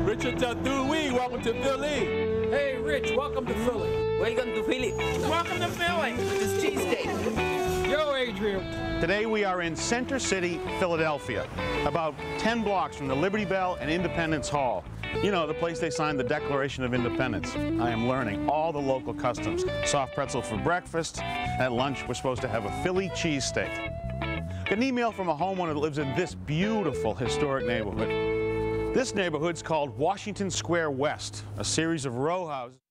Washington, Dewey, welcome to Philly. Hey, Rich, welcome to Philly. Welcome to Philly. Welcome to Philly. This is cheesesteak. Yo, Adrian. Today we are in Center City, Philadelphia, about 10 blocks from the Liberty Bell and Independence Hall. You know, the place they signed the Declaration of Independence. I am learning all the local customs. Soft pretzel for breakfast. At lunch, we're supposed to have a Philly cheesesteak. Got an email from a homeowner that lives in this beautiful historic neighborhood. This neighborhood's called Washington Square West, a series of row houses.